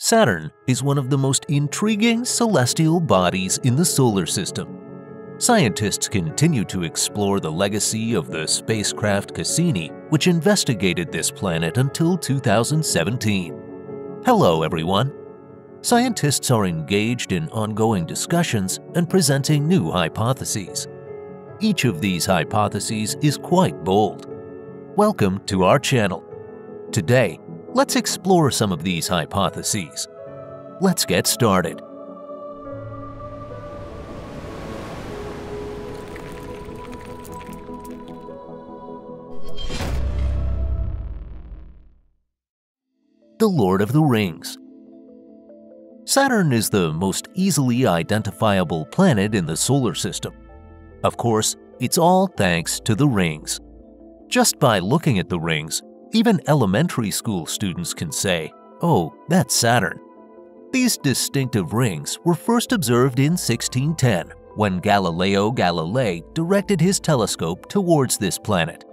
Saturn is one of the most intriguing celestial bodies in the solar system. Scientists continue to explore the legacy of the spacecraft Cassini, which investigated this planet until 2017. Hello, everyone. Scientists are engaged in ongoing discussions and presenting new hypotheses. Each of these hypotheses is quite bold. Welcome to our channel. Today, let's explore some of these hypotheses. Let's get started. The Lord of the Rings Saturn is the most easily identifiable planet in the solar system. Of course, it's all thanks to the rings. Just by looking at the rings, even elementary school students can say, oh, that's Saturn. These distinctive rings were first observed in 1610 when Galileo Galilei directed his telescope towards this planet.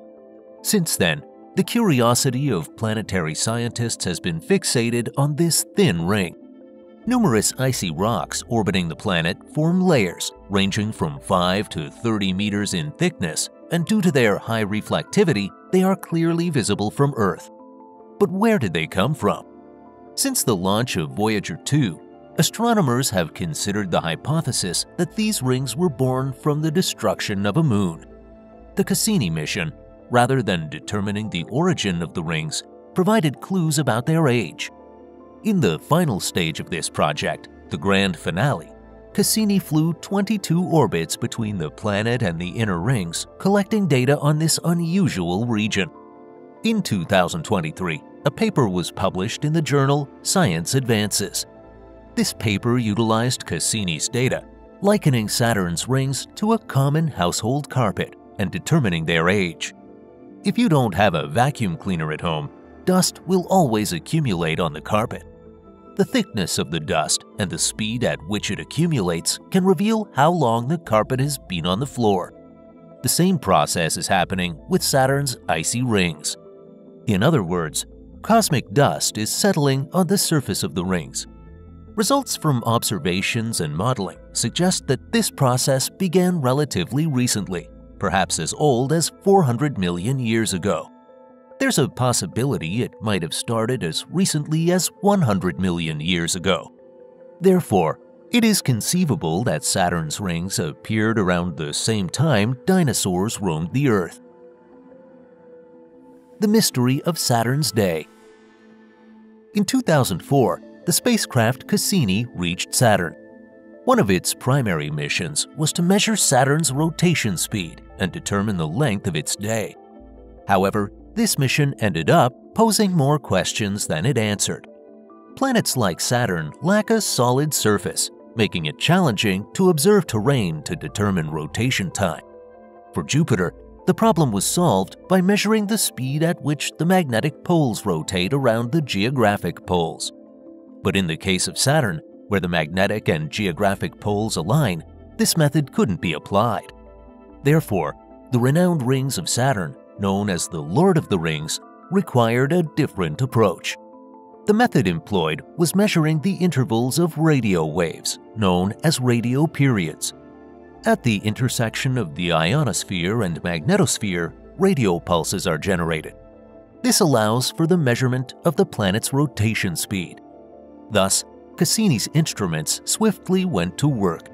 Since then, the curiosity of planetary scientists has been fixated on this thin ring. Numerous icy rocks orbiting the planet form layers ranging from 5 to 30 meters in thickness, and due to their high reflectivity, they are clearly visible from Earth. But where did they come from? Since the launch of Voyager 2, astronomers have considered the hypothesis that these rings were born from the destruction of a moon. The Cassini mission rather than determining the origin of the rings, provided clues about their age. In the final stage of this project, the grand finale, Cassini flew 22 orbits between the planet and the inner rings, collecting data on this unusual region. In 2023, a paper was published in the journal Science Advances. This paper utilized Cassini's data, likening Saturn's rings to a common household carpet and determining their age. If you don't have a vacuum cleaner at home, dust will always accumulate on the carpet. The thickness of the dust and the speed at which it accumulates can reveal how long the carpet has been on the floor. The same process is happening with Saturn's icy rings. In other words, cosmic dust is settling on the surface of the rings. Results from observations and modeling suggest that this process began relatively recently perhaps as old as 400 million years ago. There's a possibility it might have started as recently as 100 million years ago. Therefore, it is conceivable that Saturn's rings appeared around the same time dinosaurs roamed the Earth. The Mystery of Saturn's Day In 2004, the spacecraft Cassini reached Saturn. One of its primary missions was to measure Saturn's rotation speed and determine the length of its day. However, this mission ended up posing more questions than it answered. Planets like Saturn lack a solid surface, making it challenging to observe terrain to determine rotation time. For Jupiter, the problem was solved by measuring the speed at which the magnetic poles rotate around the geographic poles. But in the case of Saturn, where the magnetic and geographic poles align, this method couldn't be applied. Therefore, the renowned rings of Saturn, known as the Lord of the Rings, required a different approach. The method employed was measuring the intervals of radio waves, known as radio periods. At the intersection of the ionosphere and magnetosphere, radio pulses are generated. This allows for the measurement of the planet's rotation speed. Thus, Cassini's instruments swiftly went to work.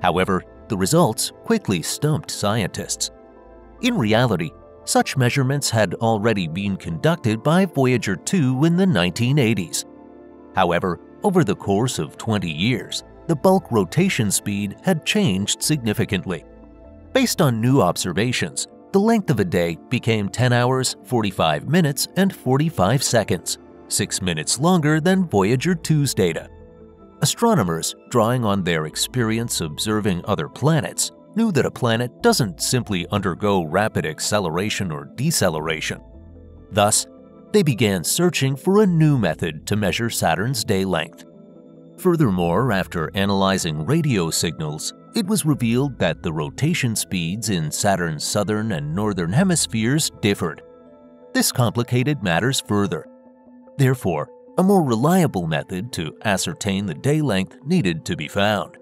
However, the results quickly stumped scientists. In reality, such measurements had already been conducted by Voyager 2 in the 1980s. However, over the course of 20 years, the bulk rotation speed had changed significantly. Based on new observations, the length of a day became 10 hours, 45 minutes, and 45 seconds, 6 minutes longer than Voyager 2's data. Astronomers, drawing on their experience observing other planets, knew that a planet doesn't simply undergo rapid acceleration or deceleration. Thus, they began searching for a new method to measure Saturn's day length. Furthermore, after analyzing radio signals, it was revealed that the rotation speeds in Saturn's southern and northern hemispheres differed. This complicated matters further. Therefore, a more reliable method to ascertain the day length needed to be found.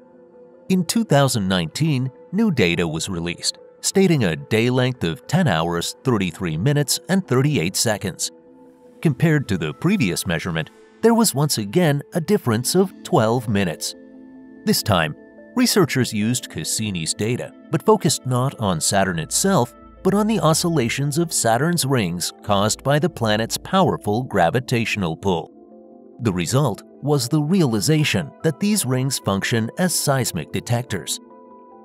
In 2019, new data was released, stating a day length of 10 hours, 33 minutes, and 38 seconds. Compared to the previous measurement, there was once again a difference of 12 minutes. This time, researchers used Cassini's data, but focused not on Saturn itself, but on the oscillations of Saturn's rings caused by the planet's powerful gravitational pull. The result was the realization that these rings function as seismic detectors.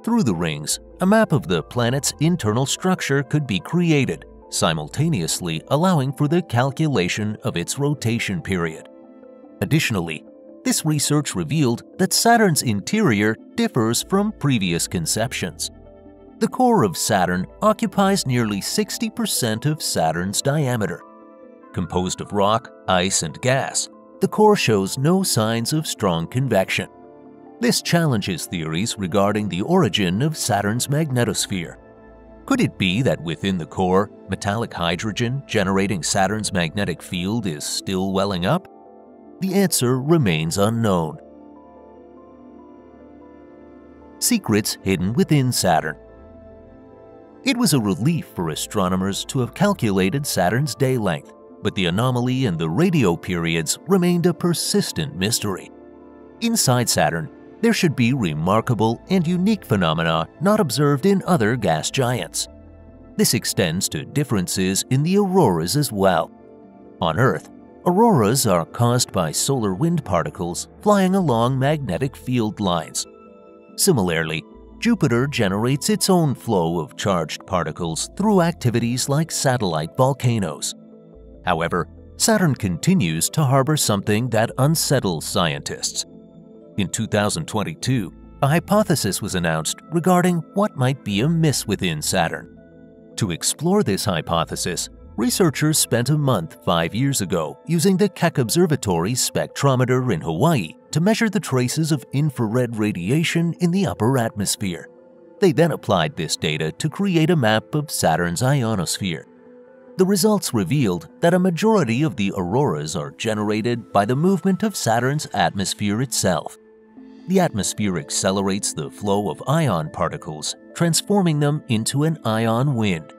Through the rings, a map of the planet's internal structure could be created, simultaneously allowing for the calculation of its rotation period. Additionally, this research revealed that Saturn's interior differs from previous conceptions. The core of Saturn occupies nearly 60% of Saturn's diameter. Composed of rock, ice, and gas, the core shows no signs of strong convection. This challenges theories regarding the origin of Saturn's magnetosphere. Could it be that within the core, metallic hydrogen generating Saturn's magnetic field is still welling up? The answer remains unknown. Secrets hidden within Saturn. It was a relief for astronomers to have calculated Saturn's day length, but the anomaly in the radio periods remained a persistent mystery. Inside Saturn, there should be remarkable and unique phenomena not observed in other gas giants. This extends to differences in the auroras as well. On Earth, Auroras are caused by solar wind particles flying along magnetic field lines. Similarly, Jupiter generates its own flow of charged particles through activities like satellite volcanoes. However, Saturn continues to harbor something that unsettles scientists. In 2022, a hypothesis was announced regarding what might be amiss within Saturn. To explore this hypothesis, Researchers spent a month five years ago using the Keck Observatory spectrometer in Hawaii to measure the traces of infrared radiation in the upper atmosphere. They then applied this data to create a map of Saturn's ionosphere. The results revealed that a majority of the auroras are generated by the movement of Saturn's atmosphere itself. The atmosphere accelerates the flow of ion particles, transforming them into an ion wind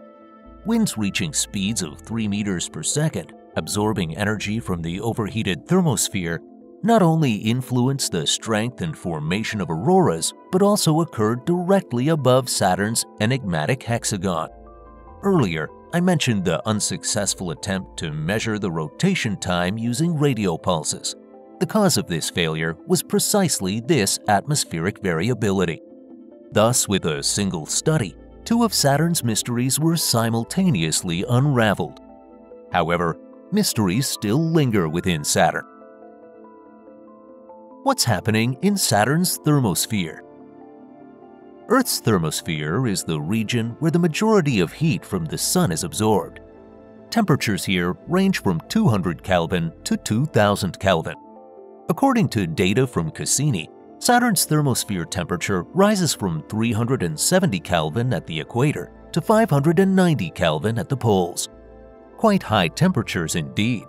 winds reaching speeds of 3 meters per second, absorbing energy from the overheated thermosphere, not only influence the strength and formation of auroras, but also occur directly above Saturn's enigmatic hexagon. Earlier, I mentioned the unsuccessful attempt to measure the rotation time using radio pulses. The cause of this failure was precisely this atmospheric variability. Thus, with a single study, two of Saturn's mysteries were simultaneously unraveled. However, mysteries still linger within Saturn. What's happening in Saturn's thermosphere? Earth's thermosphere is the region where the majority of heat from the sun is absorbed. Temperatures here range from 200 Kelvin to 2000 Kelvin. According to data from Cassini, Saturn's thermosphere temperature rises from 370 Kelvin at the equator to 590 Kelvin at the poles. Quite high temperatures indeed.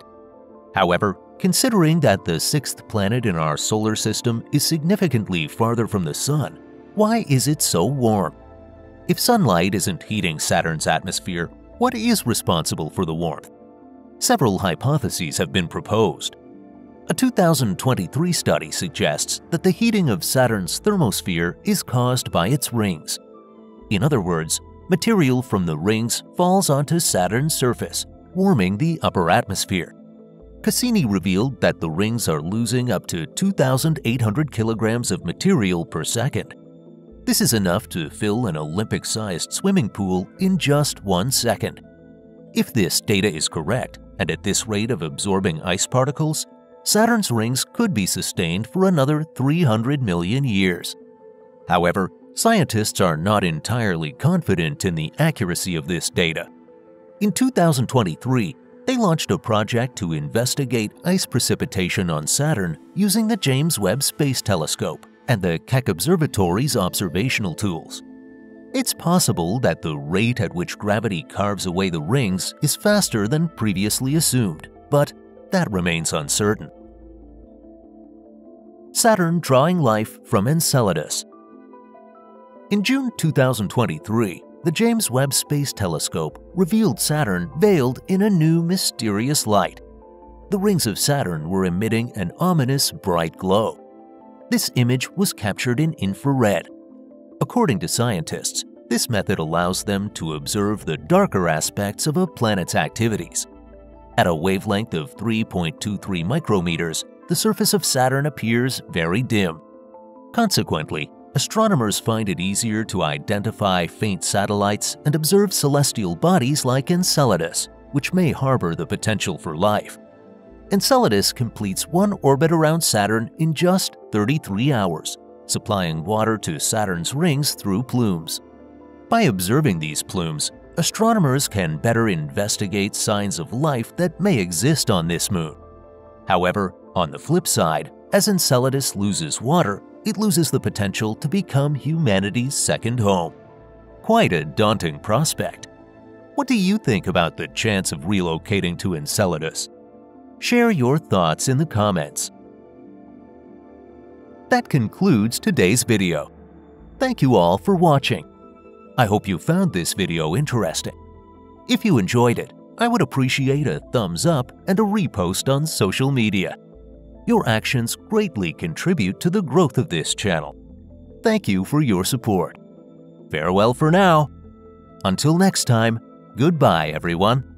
However, considering that the sixth planet in our solar system is significantly farther from the Sun, why is it so warm? If sunlight isn't heating Saturn's atmosphere, what is responsible for the warmth? Several hypotheses have been proposed. A 2023 study suggests that the heating of Saturn's thermosphere is caused by its rings. In other words, material from the rings falls onto Saturn's surface, warming the upper atmosphere. Cassini revealed that the rings are losing up to 2,800 kilograms of material per second. This is enough to fill an Olympic-sized swimming pool in just one second. If this data is correct, and at this rate of absorbing ice particles, Saturn's rings could be sustained for another 300 million years. However, scientists are not entirely confident in the accuracy of this data. In 2023, they launched a project to investigate ice precipitation on Saturn using the James Webb Space Telescope and the Keck Observatory's observational tools. It's possible that the rate at which gravity carves away the rings is faster than previously assumed, but that remains uncertain. Saturn drawing life from Enceladus. In June 2023, the James Webb Space Telescope revealed Saturn veiled in a new mysterious light. The rings of Saturn were emitting an ominous bright glow. This image was captured in infrared. According to scientists, this method allows them to observe the darker aspects of a planet's activities. At a wavelength of 3.23 micrometers, the surface of Saturn appears very dim. Consequently, astronomers find it easier to identify faint satellites and observe celestial bodies like Enceladus, which may harbor the potential for life. Enceladus completes one orbit around Saturn in just 33 hours, supplying water to Saturn's rings through plumes. By observing these plumes, astronomers can better investigate signs of life that may exist on this moon. However, on the flip side, as Enceladus loses water, it loses the potential to become humanity's second home. Quite a daunting prospect. What do you think about the chance of relocating to Enceladus? Share your thoughts in the comments. That concludes today's video. Thank you all for watching. I hope you found this video interesting. If you enjoyed it, I would appreciate a thumbs up and a repost on social media. Your actions greatly contribute to the growth of this channel. Thank you for your support. Farewell for now. Until next time, goodbye everyone.